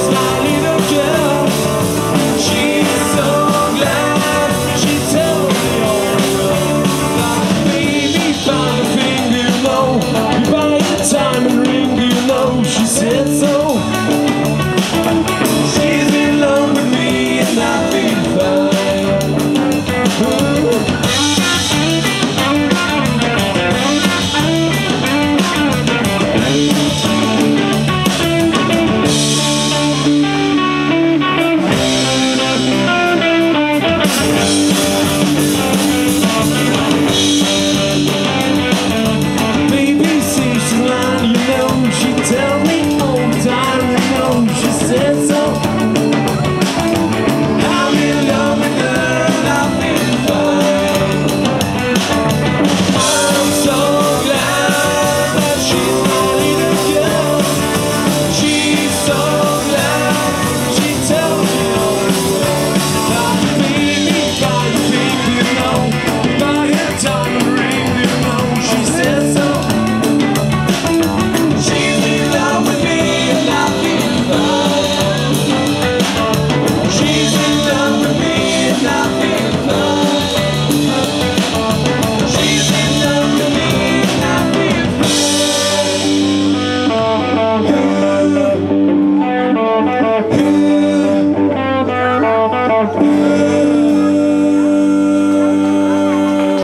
It's